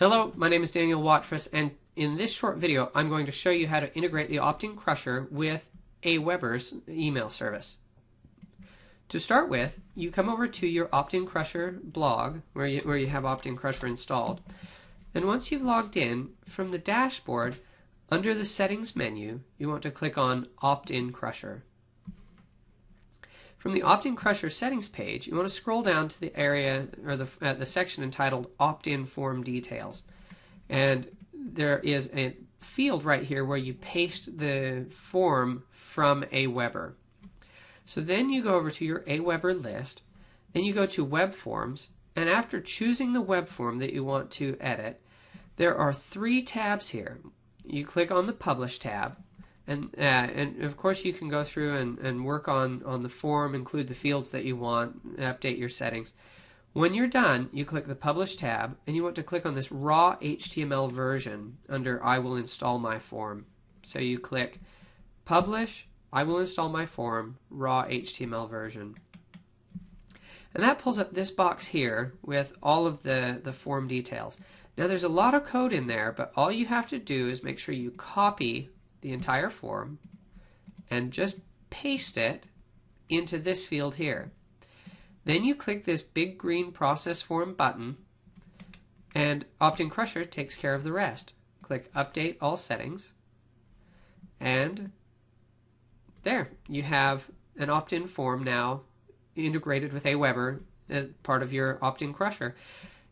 Hello, my name is Daniel Watrous, and in this short video, I'm going to show you how to integrate the Opt-in Crusher with Aweber's email service. To start with, you come over to your Opt-in Crusher blog, where you, where you have Opt-in Crusher installed. And once you've logged in, from the dashboard, under the Settings menu, you want to click on Opt-in Crusher. From the Opt-in Crusher settings page, you want to scroll down to the area or the, uh, the section entitled Opt-in Form Details. And there is a field right here where you paste the form from Aweber. So then you go over to your Aweber list, and you go to Web Forms, and after choosing the web form that you want to edit, there are three tabs here. You click on the Publish tab, and uh, and of course you can go through and, and work on on the form include the fields that you want update your settings. When you're done you click the publish tab and you want to click on this raw html version under i will install my form. So you click publish i will install my form raw html version. And that pulls up this box here with all of the the form details. Now there's a lot of code in there but all you have to do is make sure you copy the entire form and just paste it into this field here. Then you click this big green process form button and Opt-in Crusher takes care of the rest. Click update all settings and there you have an opt-in form now integrated with Aweber as part of your opt-in crusher.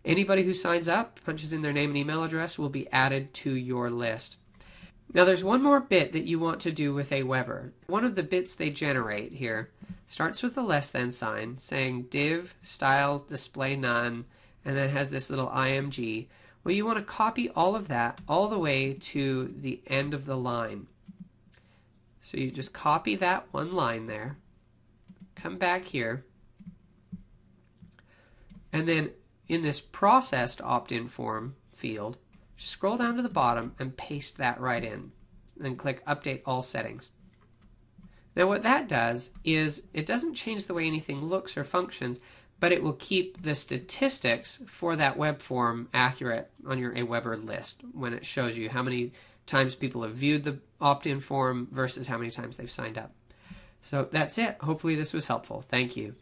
Anybody who signs up, punches in their name and email address, will be added to your list. Now there's one more bit that you want to do with a Aweber. One of the bits they generate here starts with the less than sign saying div style display none and then has this little img. Well you want to copy all of that all the way to the end of the line. So you just copy that one line there, come back here, and then in this processed opt-in form field, Scroll down to the bottom and paste that right in. Then click Update All Settings. Now what that does is it doesn't change the way anything looks or functions, but it will keep the statistics for that web form accurate on your Aweber list when it shows you how many times people have viewed the opt-in form versus how many times they've signed up. So that's it. Hopefully this was helpful. Thank you.